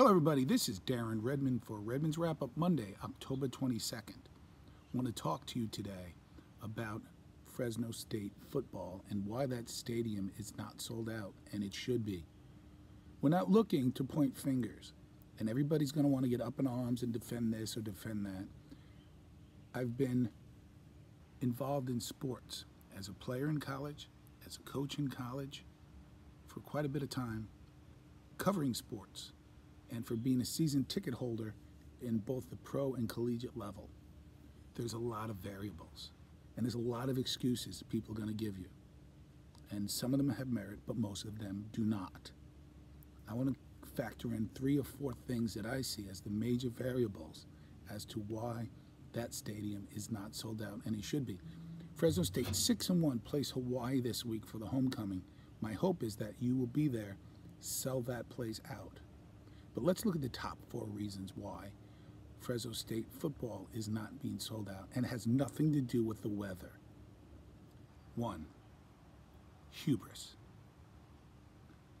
Hello, everybody. This is Darren Redmond for Redmond's Wrap Up Monday, October 22nd. I want to talk to you today about Fresno State football and why that stadium is not sold out, and it should be. We're not looking to point fingers, and everybody's going to want to get up in arms and defend this or defend that. I've been involved in sports as a player in college, as a coach in college, for quite a bit of time, covering sports and for being a season ticket holder in both the pro and collegiate level. There's a lot of variables, and there's a lot of excuses people are going to give you. And some of them have merit, but most of them do not. I want to factor in three or four things that I see as the major variables as to why that stadium is not sold out, and it should be. Fresno State 6 and 1 plays Hawaii this week for the homecoming. My hope is that you will be there, sell that place out. But let's look at the top four reasons why Fresno State football is not being sold out and has nothing to do with the weather. One, hubris.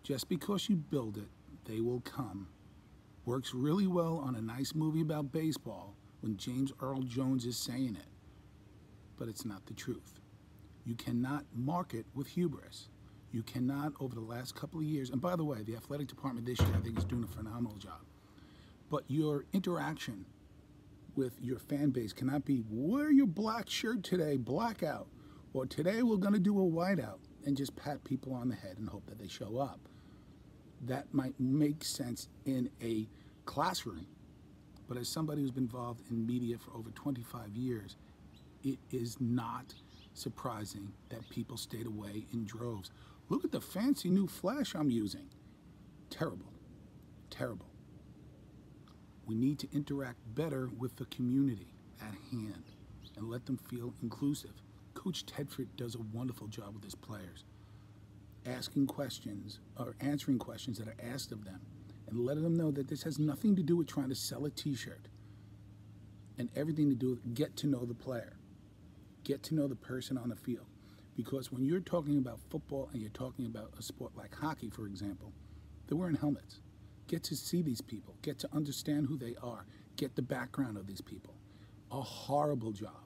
Just because you build it, they will come. Works really well on a nice movie about baseball when James Earl Jones is saying it. But it's not the truth. You cannot market with hubris. You cannot, over the last couple of years, and by the way, the athletic department this year, I think, is doing a phenomenal job. But your interaction with your fan base cannot be, wear your black shirt today, blackout, or today we're going to do a whiteout, and just pat people on the head and hope that they show up. That might make sense in a classroom, but as somebody who's been involved in media for over 25 years, it is not surprising that people stayed away in droves. Look at the fancy new flash I'm using. Terrible, terrible. We need to interact better with the community at hand and let them feel inclusive. Coach Tedford does a wonderful job with his players, asking questions or answering questions that are asked of them and letting them know that this has nothing to do with trying to sell a t-shirt and everything to do with get to know the player, get to know the person on the field. Because when you're talking about football and you're talking about a sport like hockey, for example, they're wearing helmets. Get to see these people, get to understand who they are, get the background of these people. A horrible job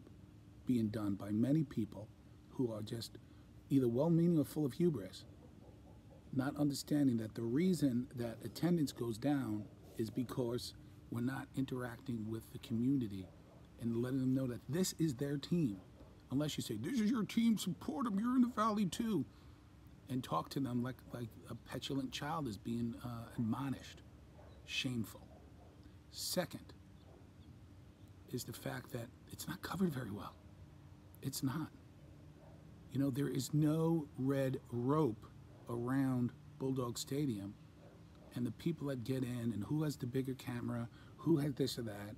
being done by many people who are just either well meaning or full of hubris, not understanding that the reason that attendance goes down is because we're not interacting with the community and letting them know that this is their team unless you say, this is your team, support them, you're in the valley too. And talk to them like, like a petulant child is being uh, admonished. Shameful. Second is the fact that it's not covered very well. It's not. You know, there is no red rope around Bulldog Stadium and the people that get in and who has the bigger camera, who has this or that,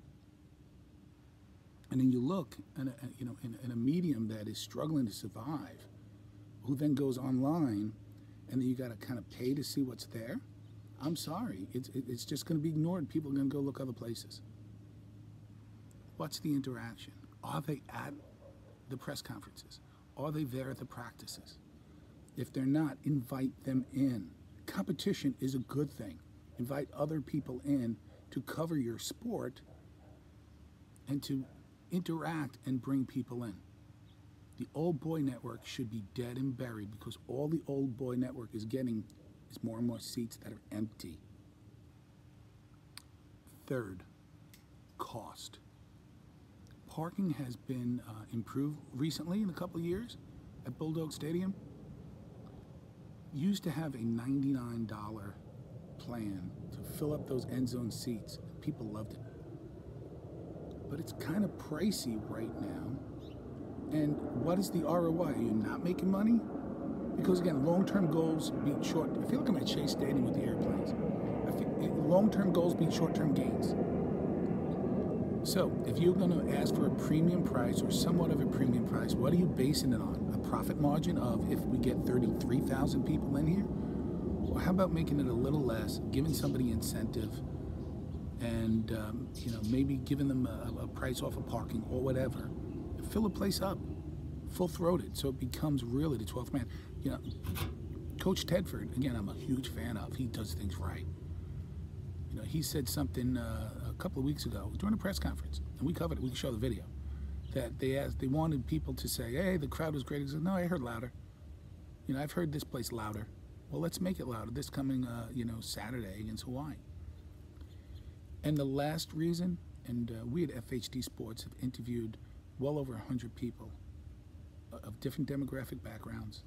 and then you look, in a, uh, you know, in, in a medium that is struggling to survive, who then goes online, and then you got to kind of pay to see what's there. I'm sorry, it's it's just going to be ignored. People are going to go look other places. What's the interaction? Are they at the press conferences? Are they there at the practices? If they're not, invite them in. Competition is a good thing. Invite other people in to cover your sport and to interact and bring people in. The old boy network should be dead and buried because all the old boy network is getting is more and more seats that are empty. Third, cost. Parking has been uh, improved recently in a couple of years at Bulldog Stadium. Used to have a $99 plan to fill up those end zone seats. People loved it but it's kind of pricey right now. And what is the ROI? Are you not making money? Because again, long-term goals beat short. I feel like I'm at Shea Stadium with the airplanes. Eh, long-term goals beat short-term gains. So if you're going to ask for a premium price or somewhat of a premium price, what are you basing it on? A profit margin of if we get 33,000 people in here? Or how about making it a little less, giving somebody incentive, and um, you know maybe giving them a, a, price off of parking or whatever. Fill a place up, full throated, so it becomes really the 12th man. You know, Coach Tedford, again, I'm a huge fan of. He does things right. You know, he said something uh, a couple of weeks ago during a press conference, and we covered it. We can show the video. That they asked, they wanted people to say, "Hey, the crowd was great." He said, "No, I heard louder. You know, I've heard this place louder. Well, let's make it louder. This coming, uh, you know, Saturday against Hawaii." And the last reason, and uh, we at FHT Sports have interviewed well over 100 people uh, of different demographic backgrounds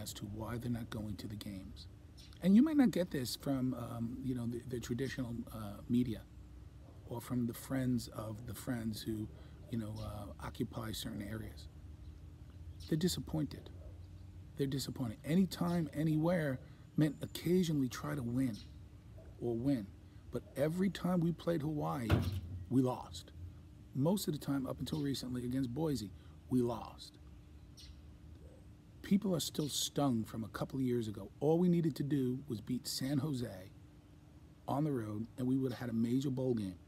as to why they're not going to the games. And you might not get this from, um, you know, the, the traditional uh, media or from the friends of the friends who, you know, uh, occupy certain areas. They're disappointed. They're disappointed. Anytime, anywhere meant occasionally try to win or win. But every time we played Hawaii, we lost. Most of the time, up until recently, against Boise, we lost. People are still stung from a couple of years ago. All we needed to do was beat San Jose on the road, and we would have had a major bowl game.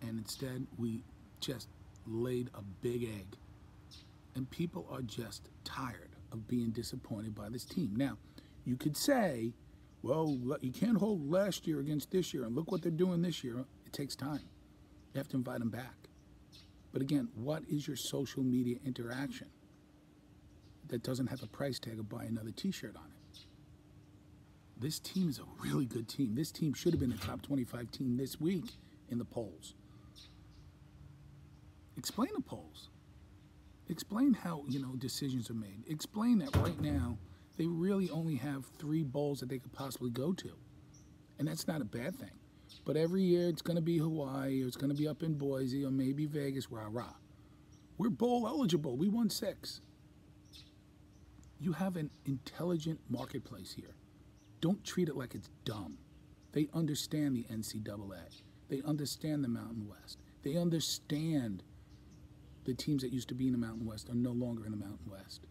And instead, we just laid a big egg. And people are just tired of being disappointed by this team. Now, you could say, well, you can't hold last year against this year, and look what they're doing this year. It takes time. You have to invite them back. But again, what is your social media interaction that doesn't have a price tag of buy another T-shirt on it? This team is a really good team. This team should have been a top 25 team this week in the polls. Explain the polls. Explain how you know decisions are made. Explain that right now they really only have three bowls that they could possibly go to. And that's not a bad thing. But every year it's going to be Hawaii or it's going to be up in Boise or maybe Vegas, rah rah. We're bowl eligible. We won six. You have an intelligent marketplace here. Don't treat it like it's dumb. They understand the NCAA. They understand the Mountain West. They understand the teams that used to be in the Mountain West are no longer in the Mountain West.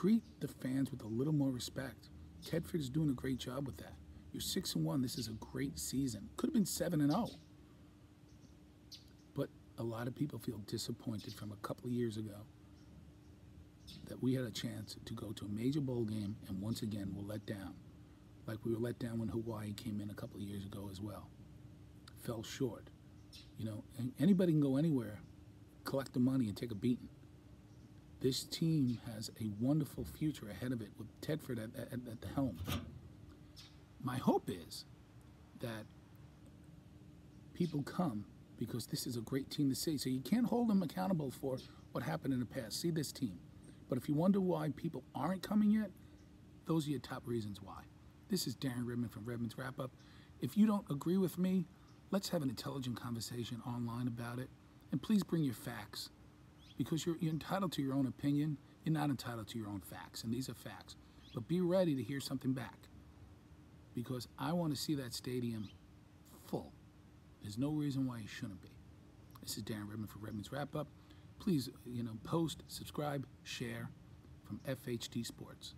Treat the fans with a little more respect. Tedford is doing a great job with that. You're six and one. This is a great season. Could have been seven and zero. Oh. But a lot of people feel disappointed from a couple of years ago that we had a chance to go to a major bowl game, and once again we're let down, like we were let down when Hawaii came in a couple of years ago as well. Fell short. You know, anybody can go anywhere, collect the money, and take a beating. This team has a wonderful future ahead of it with Tedford at, at, at the helm. My hope is that people come because this is a great team to see. So you can't hold them accountable for what happened in the past. See this team. But if you wonder why people aren't coming yet, those are your top reasons why. This is Darren Redmond from Redmond's Wrap Up. If you don't agree with me, let's have an intelligent conversation online about it. And please bring your facts because you're, you're entitled to your own opinion. You're not entitled to your own facts. And these are facts. But be ready to hear something back because I want to see that stadium full. There's no reason why it shouldn't be. This is Darren Redmond for Redmond's Wrap Up. Please, you know, post, subscribe, share from FHT Sports.